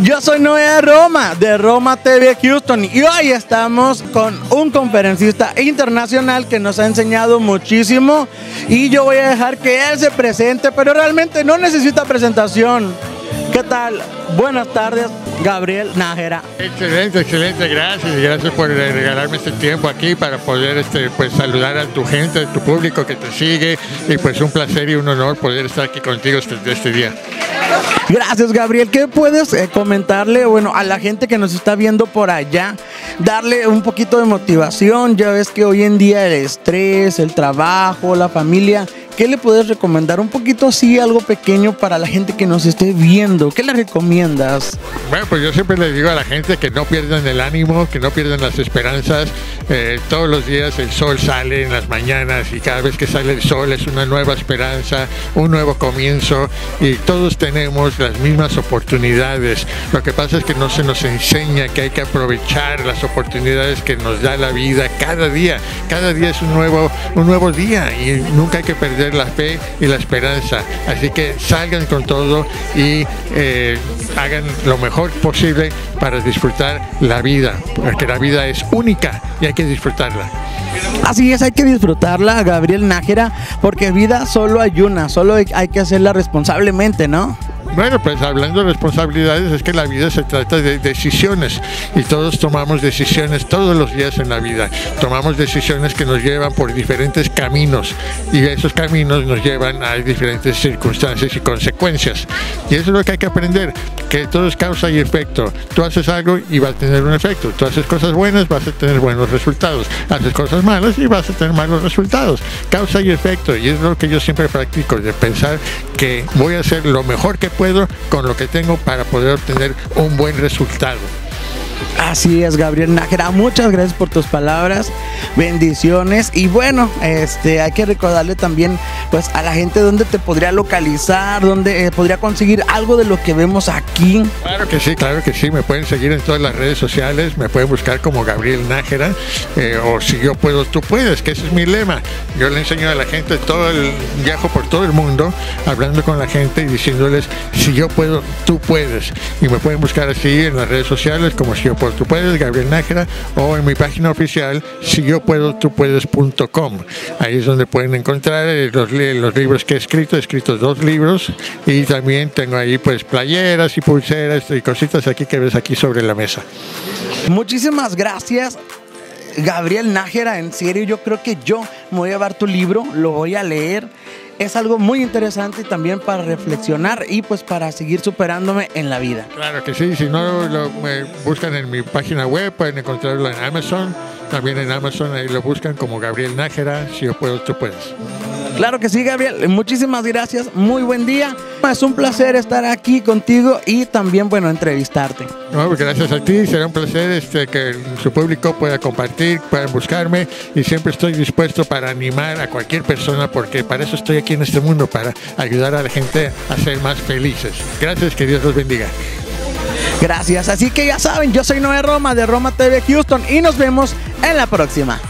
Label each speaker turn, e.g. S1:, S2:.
S1: Yo soy Noé Roma de Roma TV Houston y hoy estamos con un conferencista internacional que nos ha enseñado muchísimo y yo voy a dejar que él se presente, pero realmente no necesita presentación. ¿Qué tal? Buenas tardes, Gabriel Nájera.
S2: Excelente, excelente, gracias. Gracias por regalarme este tiempo aquí para poder este, pues, saludar a tu gente, a tu público que te sigue. Y pues un placer y un honor poder estar aquí contigo este, este día.
S1: Gracias, Gabriel. ¿Qué puedes eh, comentarle, bueno, a la gente que nos está viendo por allá? Darle un poquito de motivación. Ya ves que hoy en día el estrés, el trabajo, la familia ¿Qué le puedes recomendar? Un poquito así, algo pequeño para la gente que nos esté viendo. ¿Qué le recomiendas?
S2: Bueno, pues yo siempre le digo a la gente que no pierdan el ánimo, que no pierdan las esperanzas. Eh, todos los días el sol sale en las mañanas y cada vez que sale el sol es una nueva esperanza, un nuevo comienzo y todos tenemos las mismas oportunidades. Lo que pasa es que no se nos enseña que hay que aprovechar las oportunidades que nos da la vida cada día. Cada día es un nuevo, un nuevo día y nunca hay que perder la fe y la esperanza. Así que salgan con todo y eh, hagan lo mejor posible para disfrutar la vida, porque la vida es única y hay que disfrutarla.
S1: Así es, hay que disfrutarla, Gabriel Nájera, porque vida solo hay una, solo hay que hacerla responsablemente, ¿no?
S2: Bueno, pues hablando de responsabilidades, es que la vida se trata de decisiones y todos tomamos decisiones todos los días en la vida. Tomamos decisiones que nos llevan por diferentes caminos y esos caminos nos llevan a diferentes circunstancias y consecuencias. Y eso es lo que hay que aprender, que todo es causa y efecto. Tú haces algo y va a tener un efecto. Tú haces cosas buenas, vas a tener buenos resultados. Haces cosas malas y vas a tener malos resultados. Causa y efecto. Y es lo que yo siempre practico, de pensar que voy a hacer lo mejor que puedo con lo que tengo para poder obtener un buen resultado.
S1: Así es, Gabriel Nájera. Muchas gracias por tus palabras. Bendiciones. Y bueno, este hay que recordarle también pues a la gente dónde te podría localizar, dónde eh, podría conseguir algo de lo que vemos aquí.
S2: Claro que sí, claro que sí. Me pueden seguir en todas las redes sociales, me pueden buscar como Gabriel Nájera eh, o si yo puedo, tú puedes, que ese es mi lema. Yo le enseño a la gente todo el viajo por todo el mundo, hablando con la gente y diciéndoles si yo puedo, tú puedes. Y me pueden buscar así en las redes sociales como si yo puedo, tú puedes, Gabriel Nájera, o en mi página oficial si yo puedo, tú puedes.com. Ahí es donde pueden encontrar eh, los los libros que he escrito, he escrito dos libros y también tengo ahí pues playeras y pulseras y cositas aquí que ves aquí sobre la mesa.
S1: Muchísimas gracias. Gabriel Nájera, en serio, yo creo que yo me voy a llevar tu libro, lo voy a leer. Es algo muy interesante también para reflexionar y pues para seguir superándome en la vida.
S2: Claro que sí, si no lo me buscan en mi página web, pueden encontrarlo en Amazon, también en Amazon ahí lo buscan como Gabriel Nájera, si yo puedo, tú puedes.
S1: Claro que sí, Gabriel. Muchísimas gracias. Muy buen día. Es un placer estar aquí contigo y también, bueno, entrevistarte.
S2: No, pues gracias a ti. Será un placer este, que su público pueda compartir, puedan buscarme y siempre estoy dispuesto para animar a cualquier persona porque para eso estoy aquí en este mundo, para ayudar a la gente a ser más felices. Gracias, que Dios los bendiga.
S1: Gracias. Así que ya saben, yo soy Noé Roma de Roma TV Houston y nos vemos en la próxima.